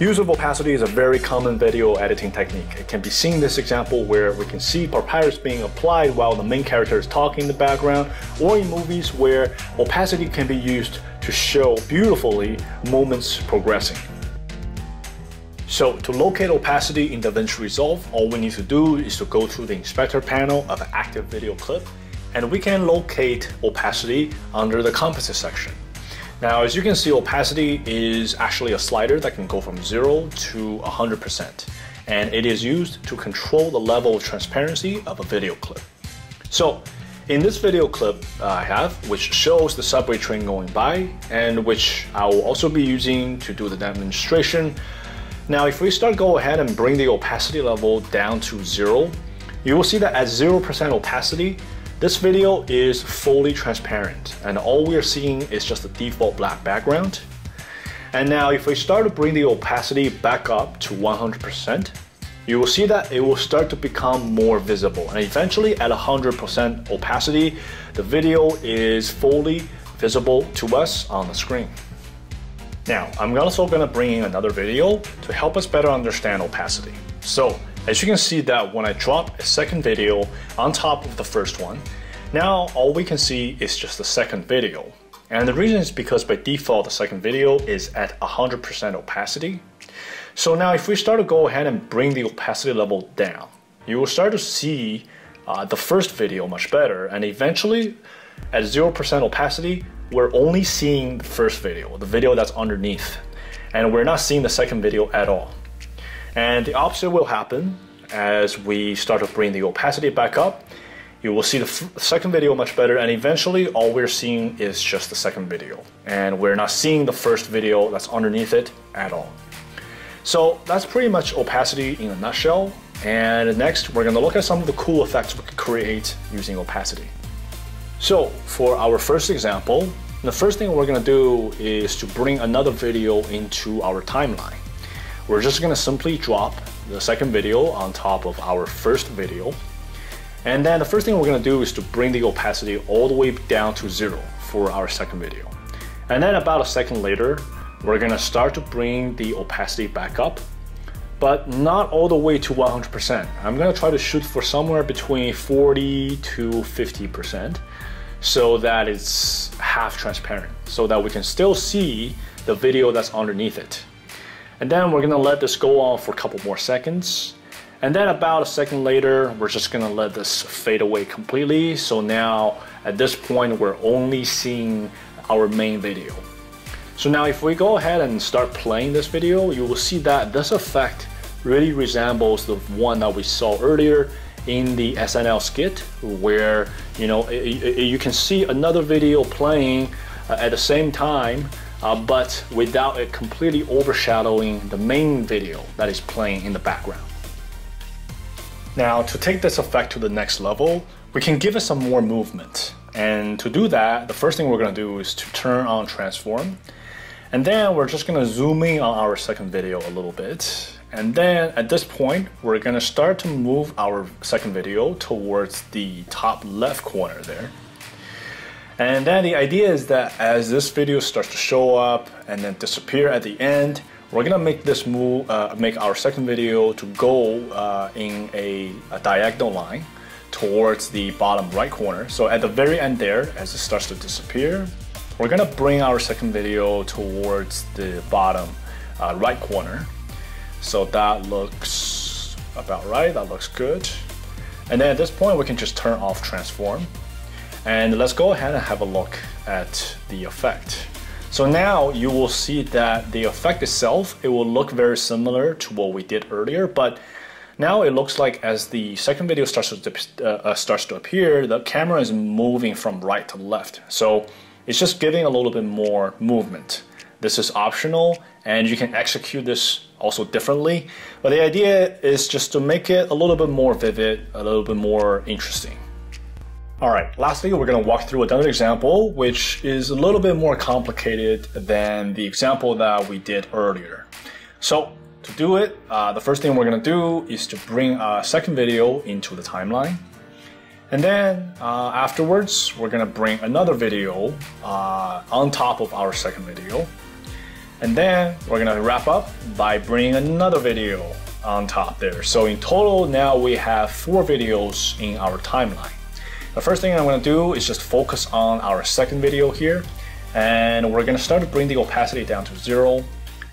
Use of opacity is a very common video editing technique. It can be seen in this example where we can see papyrus being applied while the main character is talking in the background, or in movies where opacity can be used to show beautifully moments progressing. So to locate opacity in DaVinci Resolve, all we need to do is to go through the inspector panel of an active video clip, and we can locate opacity under the composite section. Now, as you can see, opacity is actually a slider that can go from zero to 100%, and it is used to control the level of transparency of a video clip. So, in this video clip I have, which shows the subway train going by, and which I will also be using to do the demonstration. Now, if we start go ahead and bring the opacity level down to zero, you will see that at 0% opacity, this video is fully transparent and all we are seeing is just the default black background. And now if we start to bring the opacity back up to 100%, you will see that it will start to become more visible. And eventually at 100% opacity, the video is fully visible to us on the screen. Now, I'm also gonna bring in another video to help us better understand opacity. So as you can see that when I drop a second video on top of the first one, now all we can see is just the second video. And the reason is because by default the second video is at 100% opacity. So now if we start to go ahead and bring the opacity level down, you will start to see uh, the first video much better and eventually at 0% opacity, we're only seeing the first video, the video that's underneath, and we're not seeing the second video at all. And the opposite will happen as we start to bring the opacity back up. You will see the second video much better and eventually all we're seeing is just the second video. And we're not seeing the first video that's underneath it at all. So that's pretty much opacity in a nutshell. And next, we're gonna look at some of the cool effects we can create using opacity. So for our first example, the first thing we're gonna do is to bring another video into our timeline. We're just gonna simply drop the second video on top of our first video. And then the first thing we're gonna do is to bring the opacity all the way down to zero for our second video. And then about a second later, we're gonna start to bring the opacity back up, but not all the way to 100%. I'm gonna try to shoot for somewhere between 40 to 50% so that it's half transparent, so that we can still see the video that's underneath it. And then we're gonna let this go on for a couple more seconds. And then about a second later, we're just gonna let this fade away completely. So now at this point, we're only seeing our main video. So now if we go ahead and start playing this video, you will see that this effect really resembles the one that we saw earlier in the SNL skit where you know you can see another video playing uh, at the same time uh, but without it completely overshadowing the main video that is playing in the background. Now, to take this effect to the next level, we can give it some more movement. And to do that, the first thing we're gonna do is to turn on transform. And then we're just gonna zoom in on our second video a little bit. And then at this point, we're gonna start to move our second video towards the top left corner there. And then the idea is that as this video starts to show up and then disappear at the end, we're gonna make this move, uh, make our second video to go uh, in a, a, diagonal line towards the bottom right corner. So at the very end there, as it starts to disappear, we're gonna bring our second video towards the bottom uh, right corner. So that looks about right, that looks good. And then at this point, we can just turn off transform and let's go ahead and have a look at the effect. So now you will see that the effect itself, it will look very similar to what we did earlier, but now it looks like as the second video starts to, uh, uh, starts to appear, the camera is moving from right to left. So it's just giving a little bit more movement. This is optional and you can execute this also differently. But the idea is just to make it a little bit more vivid, a little bit more interesting. All right, lastly, we're gonna walk through another example, which is a little bit more complicated than the example that we did earlier. So to do it, uh, the first thing we're gonna do is to bring a second video into the timeline. And then uh, afterwards, we're gonna bring another video uh, on top of our second video. And then we're gonna wrap up by bringing another video on top there. So in total, now we have four videos in our timeline. The first thing I'm gonna do is just focus on our second video here. And we're gonna start to bring the opacity down to zero.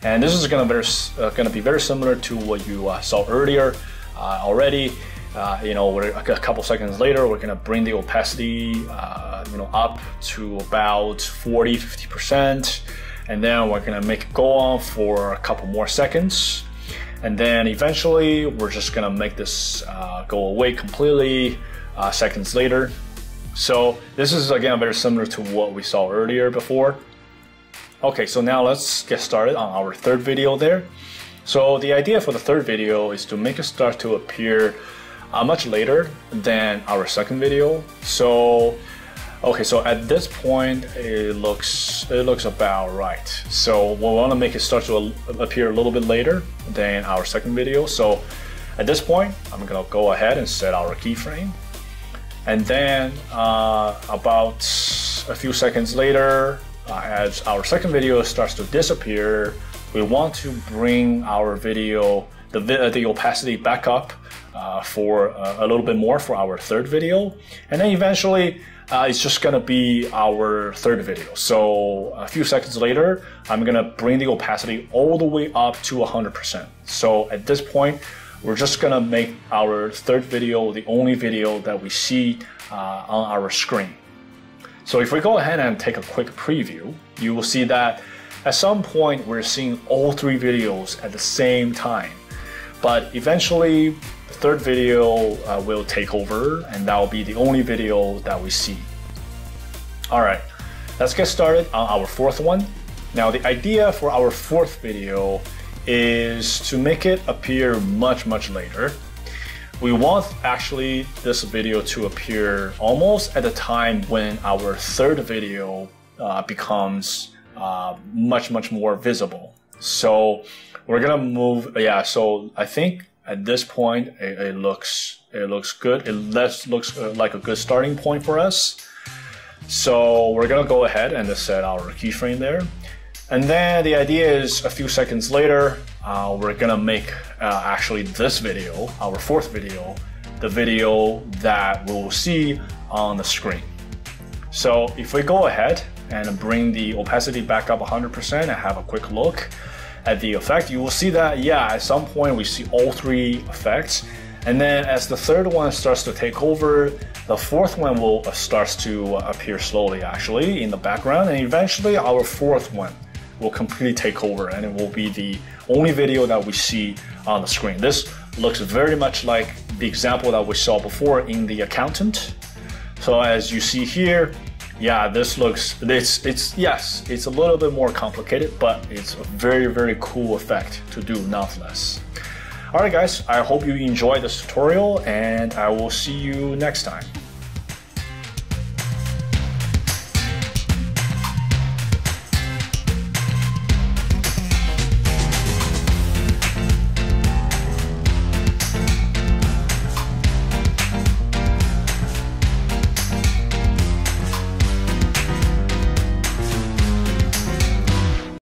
And this is gonna, very, uh, gonna be very similar to what you uh, saw earlier uh, already. Uh, you know, a couple seconds later, we're gonna bring the opacity, uh, you know, up to about 40, 50%. And then we're gonna make it go on for a couple more seconds. And then eventually, we're just gonna make this uh, go away completely uh, seconds later. So this is again very similar to what we saw earlier before. Okay, so now let's get started on our third video there. So the idea for the third video is to make it start to appear uh, much later than our second video. So, okay, so at this point, it looks it looks about right. So we want to make it start to appear a little bit later than our second video. So at this point, I'm gonna go ahead and set our keyframe. And then uh, about a few seconds later, uh, as our second video starts to disappear, we want to bring our video, the, the opacity back up uh, for uh, a little bit more for our third video. And then eventually uh, it's just gonna be our third video. So a few seconds later, I'm gonna bring the opacity all the way up to 100%. So at this point, we're just gonna make our third video the only video that we see uh, on our screen. So if we go ahead and take a quick preview, you will see that at some point we're seeing all three videos at the same time. But eventually the third video uh, will take over and that will be the only video that we see. All right, let's get started on our fourth one. Now the idea for our fourth video is to make it appear much, much later. We want actually this video to appear almost at the time when our third video uh, becomes uh, much, much more visible. So we're gonna move, yeah, so I think at this point, it, it looks it looks good. It looks looks uh, like a good starting point for us. So we're gonna go ahead and set our keyframe there. And then the idea is a few seconds later, uh, we're gonna make uh, actually this video, our fourth video, the video that we'll see on the screen. So if we go ahead and bring the opacity back up 100% and have a quick look, at the effect, you will see that, yeah, at some point we see all three effects. And then as the third one starts to take over, the fourth one will uh, starts to uh, appear slowly actually in the background. And eventually our fourth one will completely take over and it will be the only video that we see on the screen. This looks very much like the example that we saw before in the accountant. So as you see here, yeah, this looks, it's, it's, yes, it's a little bit more complicated, but it's a very, very cool effect to do nonetheless. Alright guys, I hope you enjoyed this tutorial and I will see you next time.